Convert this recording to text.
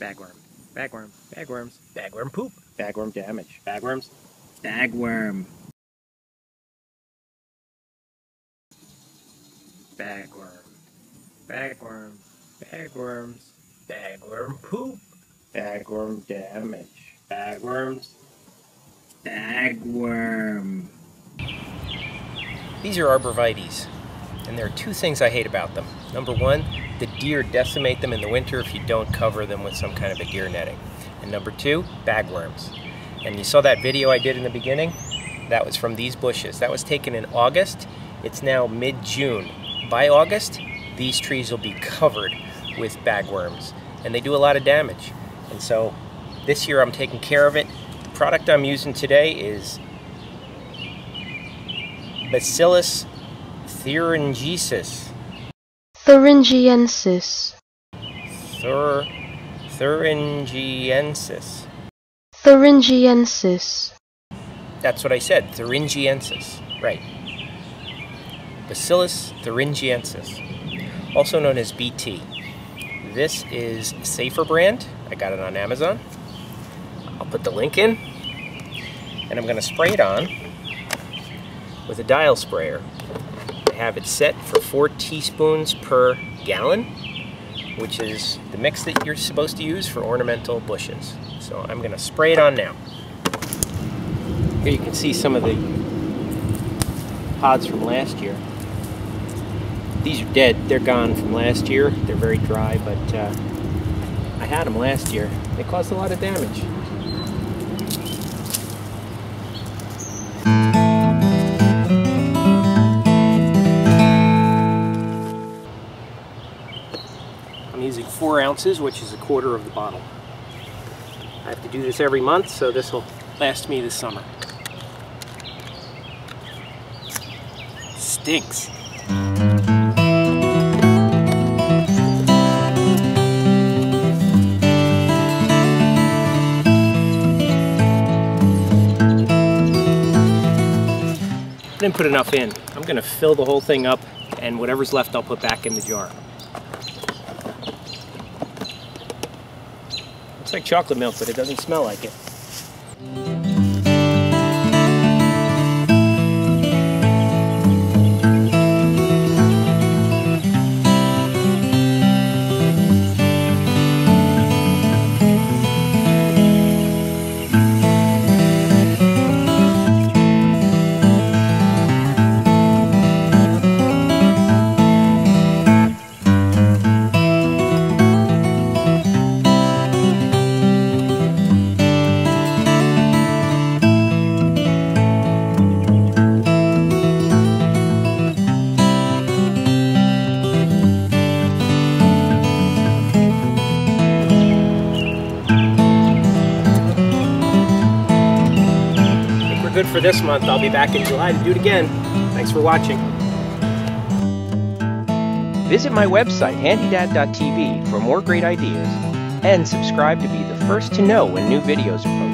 Bagworm. Bagworm. Bagworms. Bagworm poop. Bagworm damage. Bagworms. Bagworm. Bagworm. Bagworm. Bagworms. Bagworm poop. Bagworm damage. Bagworms. Bagworm. These are arborvitaes, and there are two things I hate about them. Number one, the deer decimate them in the winter if you don't cover them with some kind of a deer netting. And number two, bagworms. And you saw that video I did in the beginning? That was from these bushes. That was taken in August. It's now mid-June. By August, these trees will be covered with bagworms, and they do a lot of damage. And so this year I'm taking care of it. The product I'm using today is Bacillus thuringiensis. Thuringiensis. Thur, thuringiensis. Thuringiensis. That's what I said, thuringiensis. Right. Bacillus thuringiensis, also known as BT. This is Safer brand. I got it on Amazon. I'll put the link in. And I'm going to spray it on with a dial sprayer. Have it set for four teaspoons per gallon, which is the mix that you're supposed to use for ornamental bushes. So I'm going to spray it on now. Here you can see some of the pods from last year. These are dead. They're gone from last year. They're very dry, but uh, I had them last year. They caused a lot of damage. Using four ounces, which is a quarter of the bottle. I have to do this every month, so this will last me this summer. Stinks. I didn't put enough in. I'm gonna fill the whole thing up and whatever's left I'll put back in the jar. Looks like chocolate milk, but it doesn't smell like it. Good for this month. I'll be back in July to do it again. Thanks for watching. Visit my website, handydad.tv, for more great ideas, and subscribe to be the first to know when new videos are posted.